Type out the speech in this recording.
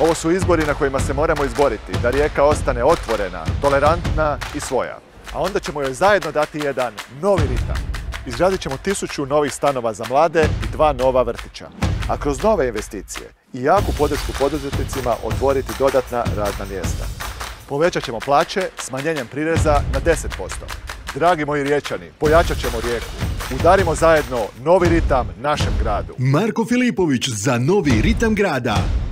Ovo su izbori na kojima se moramo izboriti, da rijeka ostane otvorena, tolerantna i svoja. A onda ćemo joj zajedno dati jedan novi ritam. Izgradit ćemo tisuću novih stanova za mlade i dva nova vrtića. A kroz nove investicije i jaku podršku poduzetnicima otvoriti dodatna radna mjesta. Povećat ćemo plaće smanjenjem prireza na 10%. Dragi moji riječani, pojačat ćemo rijeku. Udarimo zajedno novi ritam našem gradu. Marko Filipović za novi ritam grada.